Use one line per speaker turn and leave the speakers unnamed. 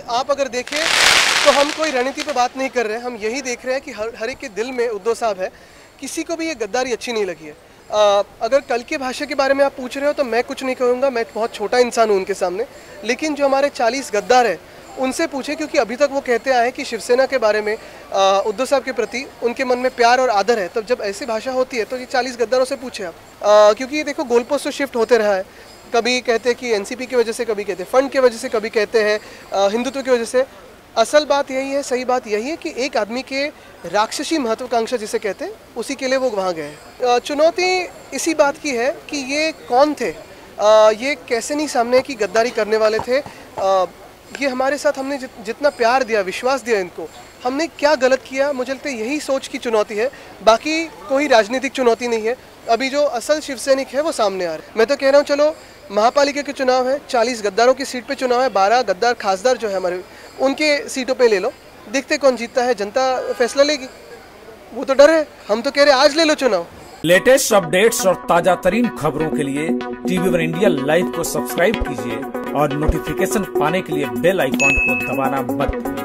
आप अगर देखें तो हम कोई रणनीति पे बात नहीं कर रहे हैं। हम यही देख रहे हैं कि हर हर एक के दिल में उद्धव साहब है। किसी को भी ये गद्दारी अच्छी नहीं लगी है। आ, अगर कल के भाषा के बारे में आप पूछ रहे हो तो मैं कुछ नहीं कहूँगा। मैं बहुत छोटा इंसान हूँ उनके सामने। लेकिन जो हमारे चालीस गद्दार हैं उनसे पूछे क्योंकि अभी तक वो कहते आए हैं कि शिवसेना के बारे में उद्धव साहब के प्रति उनके मन में प्यार और आदर है। तब जब ऐसी भाषा होती है तो ये चालीस गद्दारों से पूछे आप। आ, क्योंकि ये देखो गोल पोस्ट तो शिफ्ट होते रहा है। कभी कहते हैं कि एनसीपी की वजह से कभी कहते हैं फंड की वजह से कभी कहते हैं हिंदुत्व की वजह से। असल बात यही है सही बात यही है कि एक आदमी के राक्षसी महत्वाकांक्षा जिसे कहते हैं उसी के लिए वो वहाँ गए चुनौती इसी बात की है कि ये कौन थे? ये कैसे नहीं सामने की गद्दारी करने वाले थे? ये हमारे साथ हमने जित, जितना प्यार दिया विश्वास दिया इनको हमने क्या गलत किया? मुझे लगता है यही सोच की चुनौती है। बाकी कोई राजनीतिक चुनौती नहीं है। अभी जो असल शिवसैनिक है वो सामने आ रहे हैं। मैं तो कह रहा हूँ, चलो, महापालिका के चुनाव है, चालीस गद्दारों की सीट पे चुनाव है, बारह गद्दार खासदार जो है हमारे, उनके सीटों पे ले लो। देखते कौन जीतता है, जनता फैसला लेगी। वो तो डर है, हम तो कह रहे आज ले लो चुनाव।
लेटेस्ट अपडेट्स और ताज़ा तरीन खबरों के लिए टीवी वन इंडिया लाइव को सब्सक्राइब कीजिए और नोटिफिकेशन पाने के लिए बेल आइकॉन को दबाना मत भूलिए।